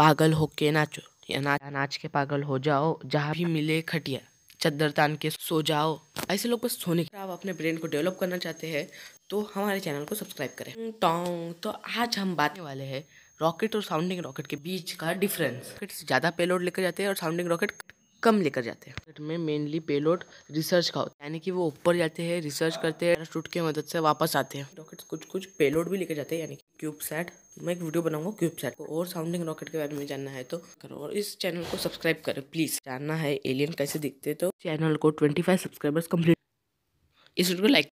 पागल होके नाचो, या नाच के पागल हो जाओ, जहाँ भी मिले खटिया, चद्दर तान के सो जाओ। ऐसे लोग बस सोने के आप अपने ब्रेन को डेवलप करना चाहते हैं तो हमारे चैनल को सब्सक्राइब करें। टोंग तो आज हम बात वाले हैं रॉकेट और साउंडिंग रॉकेट के बीच का डिफरेंस रॉकेट ज़्यादा पेलोड लेकर जाते हैं और साउंडिंग रॉकेट कम लेकर जाते हैं। में मेनली पेलोड रिसर्च का होता है। यानी कि वो ऊपर जाते हैं रिसर्च करते हैं पैराशूट की मदद से वापस आते हैं। रॉकेट कुछ कुछ पेलोड भी लेकर जाते हैं, यानी कि क्यूब सेट मैं एक वीडियो बनाऊँगा क्यूब सेट को। और साउंडिंग रॉकेट के बारे में जानना है तो करो। और इस चैनल को सब्सक्राइब करें प्लीज़ जानना है एलियन कैसे दिखते तो। चैनल को ट्वेंटी सब्सक्राइबर्स कंप्लीट इस वीडियो को लाइक